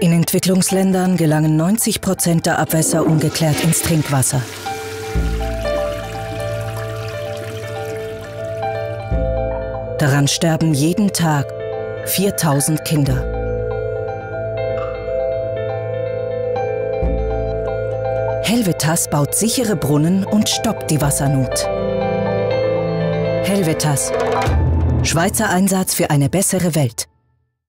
In Entwicklungsländern gelangen 90 Prozent der Abwässer ungeklärt ins Trinkwasser. Daran sterben jeden Tag 4000 Kinder. Helvetas baut sichere Brunnen und stoppt die Wassernot. Helvetas. Schweizer Einsatz für eine bessere Welt.